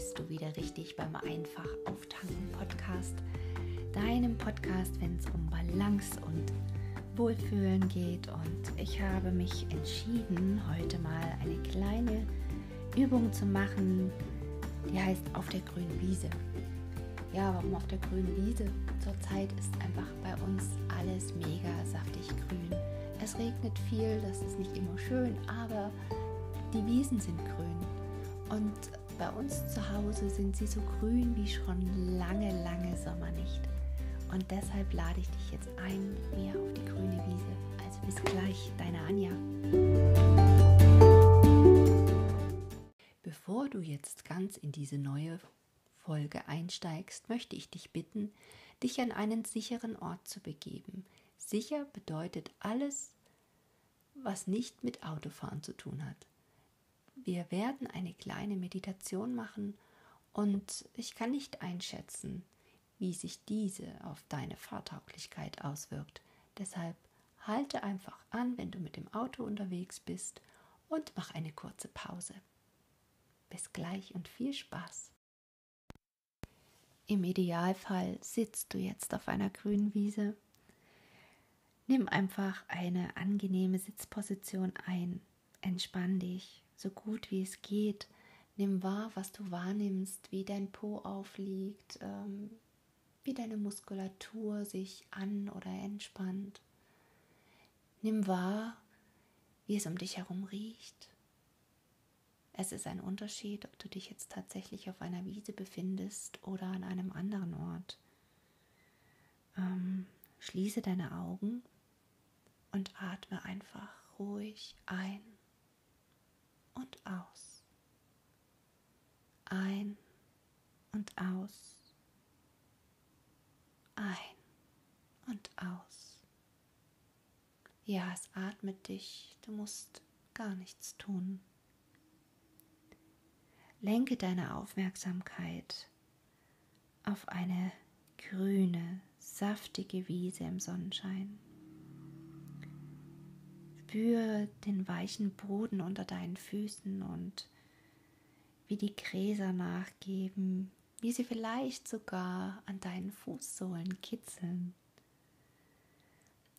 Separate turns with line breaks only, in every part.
bist du wieder richtig beim Einfach auftanken Podcast, deinem Podcast, wenn es um Balance und Wohlfühlen geht. Und ich habe mich entschieden, heute mal eine kleine Übung zu machen, die heißt auf der grünen Wiese. Ja, warum auf der grünen Wiese? Zurzeit ist einfach bei uns alles mega saftig grün. Es regnet viel, das ist nicht immer schön, aber die Wiesen sind grün. Und bei uns zu Hause sind sie so grün wie schon lange, lange Sommer nicht. Und deshalb lade ich dich jetzt ein mir auf die grüne Wiese. Also bis gleich, deine Anja. Bevor du jetzt ganz in diese neue Folge einsteigst, möchte ich dich bitten, dich an einen sicheren Ort zu begeben. Sicher bedeutet alles, was nicht mit Autofahren zu tun hat. Wir werden eine kleine Meditation machen und ich kann nicht einschätzen, wie sich diese auf deine Fahrtauglichkeit auswirkt. Deshalb halte einfach an, wenn du mit dem Auto unterwegs bist und mach eine kurze Pause. Bis gleich und viel Spaß. Im Idealfall sitzt du jetzt auf einer grünen Wiese. Nimm einfach eine angenehme Sitzposition ein. Entspann dich so gut wie es geht. Nimm wahr, was du wahrnimmst, wie dein Po aufliegt, ähm, wie deine Muskulatur sich an oder entspannt. Nimm wahr, wie es um dich herum riecht. Es ist ein Unterschied, ob du dich jetzt tatsächlich auf einer Wiese befindest oder an einem anderen Ort. Ähm, schließe deine Augen und atme einfach ruhig ein und aus. Ein und aus. Ein und aus. Ja, es atmet dich, du musst gar nichts tun. Lenke deine Aufmerksamkeit auf eine grüne, saftige Wiese im Sonnenschein. Spür den weichen Boden unter deinen Füßen und wie die Gräser nachgeben, wie sie vielleicht sogar an deinen Fußsohlen kitzeln.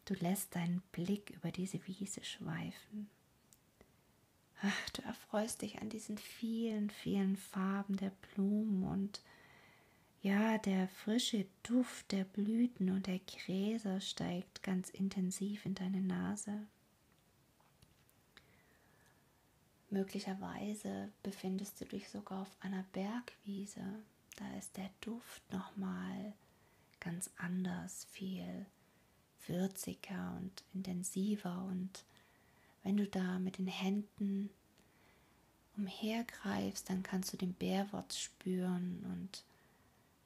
Du lässt deinen Blick über diese Wiese schweifen. Ach, du erfreust dich an diesen vielen, vielen Farben der Blumen und ja, der frische Duft der Blüten und der Gräser steigt ganz intensiv in deine Nase. Möglicherweise befindest du dich sogar auf einer Bergwiese. Da ist der Duft nochmal ganz anders, viel würziger und intensiver. Und wenn du da mit den Händen umhergreifst, dann kannst du den Bärwurz spüren und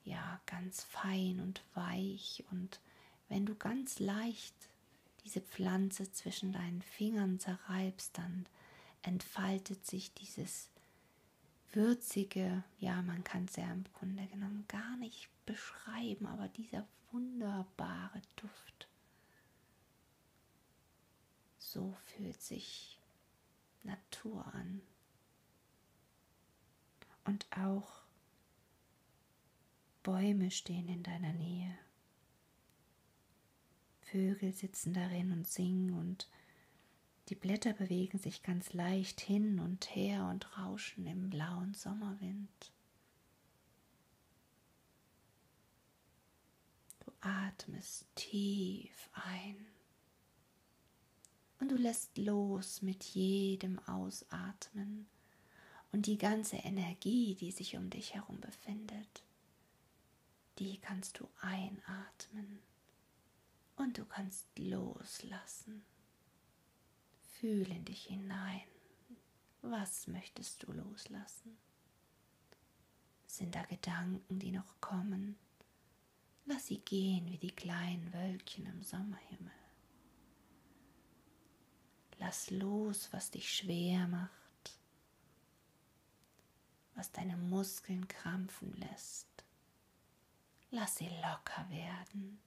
ja, ganz fein und weich. Und wenn du ganz leicht diese Pflanze zwischen deinen Fingern zerreibst, dann entfaltet sich dieses würzige, ja, man kann es ja im Grunde genommen gar nicht beschreiben, aber dieser wunderbare Duft. So fühlt sich Natur an. Und auch Bäume stehen in deiner Nähe. Vögel sitzen darin und singen und die Blätter bewegen sich ganz leicht hin und her und rauschen im blauen Sommerwind. Du atmest tief ein und du lässt los mit jedem Ausatmen und die ganze Energie, die sich um dich herum befindet, die kannst du einatmen und du kannst loslassen. Fühl in dich hinein. Was möchtest du loslassen? Sind da Gedanken, die noch kommen? Lass sie gehen wie die kleinen Wölkchen im Sommerhimmel. Lass los, was dich schwer macht, was deine Muskeln krampfen lässt. Lass sie locker werden.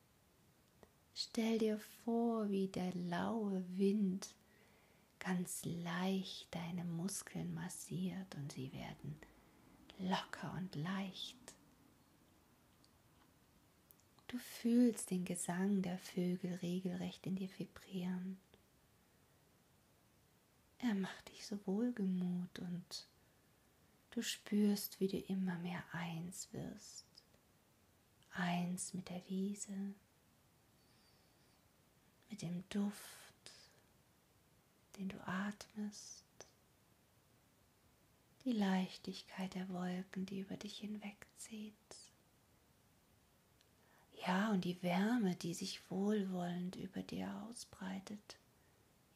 Stell dir vor, wie der laue Wind ganz leicht deine Muskeln massiert und sie werden locker und leicht. Du fühlst den Gesang der Vögel regelrecht in dir vibrieren. Er macht dich so wohlgemut und du spürst, wie du immer mehr eins wirst. Eins mit der Wiese, mit dem Duft, den du atmest, die Leichtigkeit der Wolken, die über dich hinwegzieht. Ja, und die Wärme, die sich wohlwollend über dir ausbreitet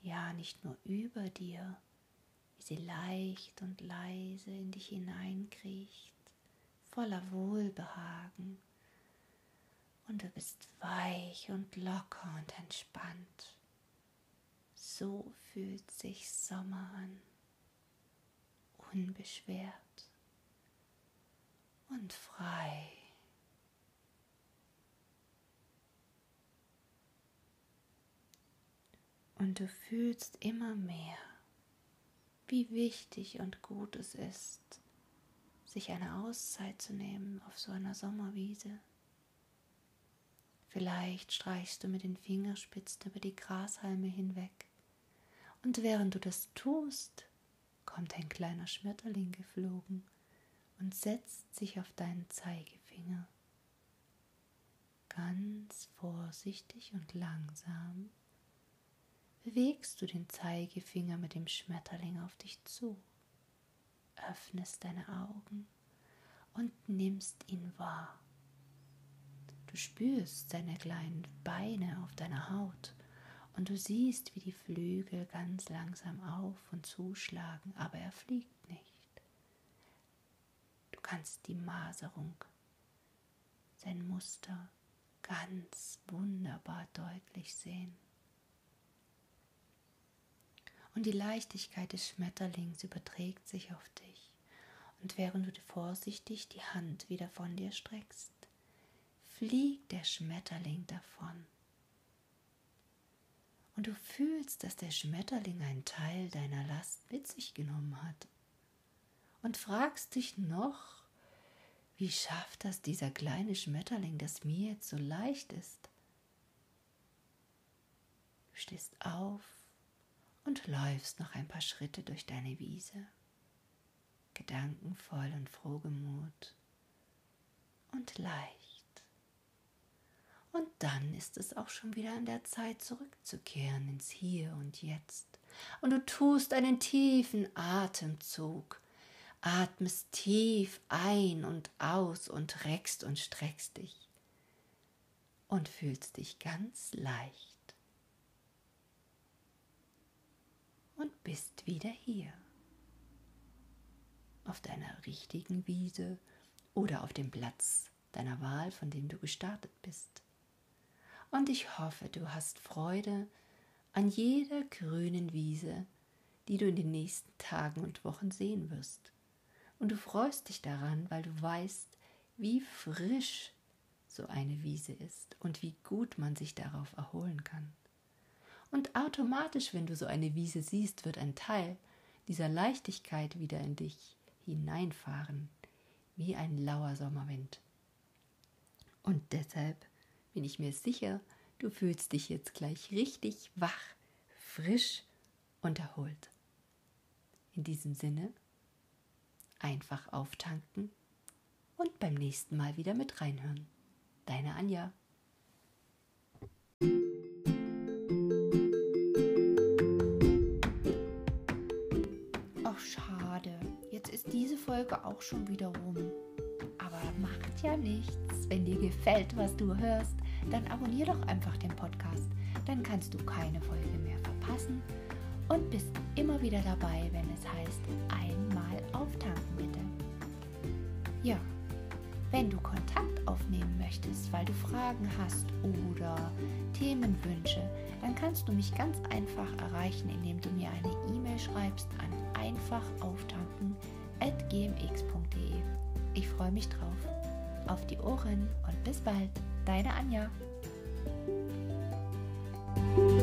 ja nicht nur über dir, wie sie leicht und leise in dich hineinkriecht, voller Wohlbehagen. Und du bist weich und locker und entspannt. So fühlt sich Sommer an, unbeschwert und frei. Und du fühlst immer mehr, wie wichtig und gut es ist, sich eine Auszeit zu nehmen auf so einer Sommerwiese. Vielleicht streichst du mit den Fingerspitzen über die Grashalme hinweg. Und während du das tust, kommt ein kleiner Schmetterling geflogen und setzt sich auf deinen Zeigefinger. Ganz vorsichtig und langsam bewegst du den Zeigefinger mit dem Schmetterling auf dich zu, öffnest deine Augen und nimmst ihn wahr. Du spürst seine kleinen Beine auf deiner Haut und du siehst, wie die Flügel ganz langsam auf und zuschlagen, aber er fliegt nicht. Du kannst die Maserung, sein Muster ganz wunderbar deutlich sehen und die Leichtigkeit des Schmetterlings überträgt sich auf dich. Und während du vorsichtig die Hand wieder von dir streckst, fliegt der Schmetterling davon. Und du fühlst, dass der Schmetterling einen Teil deiner Last mit sich genommen hat. Und fragst dich noch, wie schafft das dieser kleine Schmetterling, das mir jetzt so leicht ist? Du stehst auf und läufst noch ein paar Schritte durch deine Wiese, gedankenvoll und frohgemut und leicht. Und dann ist es auch schon wieder an der Zeit zurückzukehren ins Hier und Jetzt. Und du tust einen tiefen Atemzug, atmest tief ein und aus und reckst und streckst dich und fühlst dich ganz leicht. und bist wieder hier. Auf deiner richtigen Wiese oder auf dem Platz deiner Wahl, von dem du gestartet bist. Und ich hoffe, du hast Freude an jeder grünen Wiese, die du in den nächsten Tagen und Wochen sehen wirst. Und du freust dich daran, weil du weißt, wie frisch so eine Wiese ist und wie gut man sich darauf erholen kann. Und automatisch, wenn du so eine Wiese siehst, wird ein Teil dieser Leichtigkeit wieder in dich hineinfahren, wie ein lauer Sommerwind. Und deshalb bin ich mir sicher, du fühlst dich jetzt gleich richtig wach, frisch und erholt. In diesem Sinne, einfach auftanken und beim nächsten Mal wieder mit reinhören. Deine Anja. Folge auch schon wieder rum. Aber macht ja nichts. Wenn dir gefällt, was du hörst, dann abonnier doch einfach den Podcast. Dann kannst du keine Folge mehr verpassen und bist immer wieder dabei, wenn es heißt, einmal auftanken bitte. Ja, wenn du Kontakt aufnehmen möchtest, weil du Fragen hast oder Themenwünsche, dann kannst du mich ganz einfach erreichen, indem du mir eine E-Mail schreibst an einfachauftanken.de gmx.de. Ich freue mich drauf. Auf die Ohren und bis bald, tái đã nhé thank you